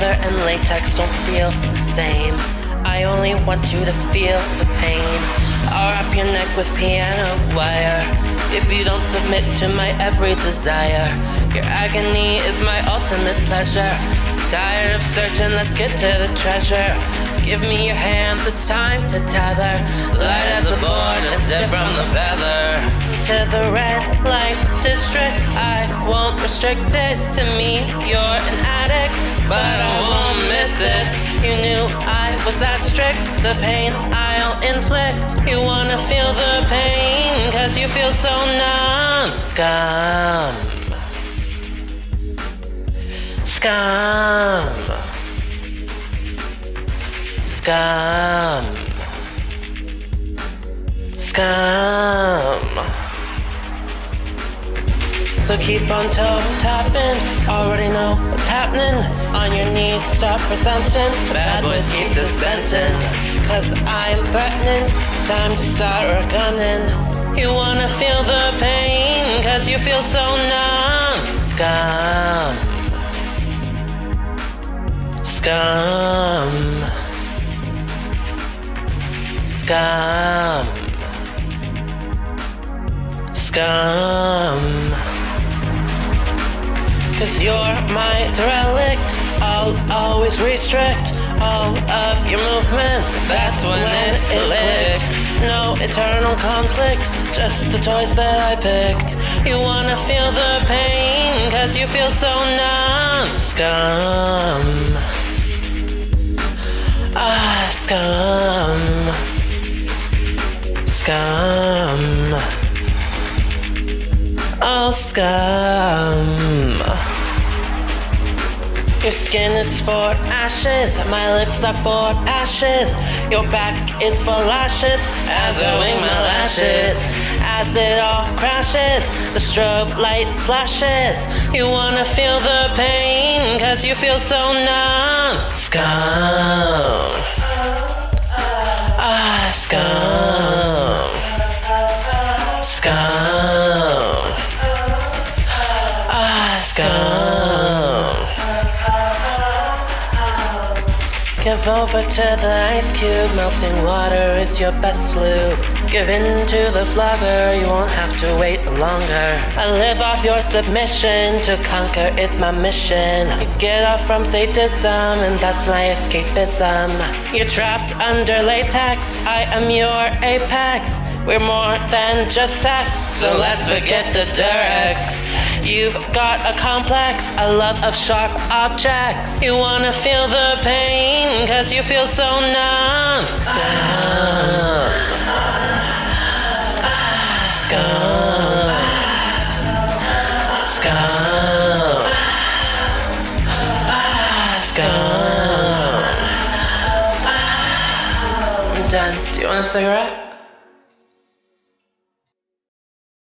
latex don't feel the same. I only want you to feel the pain. I'll wrap your neck with piano wire. If you don't submit to my every desire, your agony is my ultimate pleasure. Tired of searching, let's get to the treasure. Give me your hands, it's time to tether. Light as a board, let's dip from the feather. To the red light district, I won't restrict it. To me, you're an addict, but I won't miss it. You knew I was that strict, the pain I'll inflict. You wanna feel the pain, cause you feel so numb. Scum. Scum. Scum. Scum. So keep on toe tapping. Already know what's happening. On your knees, stop presenting. Bad boys keep dissenting. Cause I'm threatening. Time to start gunning. You wanna feel the pain. Cause you feel so numb. Scum. Scum. Scum. Scum. Cause you're my derelict. I'll always restrict all of your movements. That's when it clicked. No eternal conflict, just the toys that I picked. You wanna feel the pain, cause you feel so numb. Scum. Ah, scum. Scum. Oh, scum. Your skin is for ashes, my lips are for ashes. Your back is for lashes, as I wing my lashes. As it all crashes, the strobe light flashes. You wanna feel the pain, cause you feel so numb. Scum. Give over to the ice cube, melting water is your best lube. Give in to the flogger, you won't have to wait longer. I live off your submission, to conquer is my mission. You get off from sadism, and that's my escapism. You're trapped under latex, I am your apex. We're more than just sex, so let's forget the Durex. You've got a complex, a love of sharp objects. You wanna feel the pain, cause you feel so numb. Scum. Scum. Scum. Scum. I'm done. Do you want a cigarette?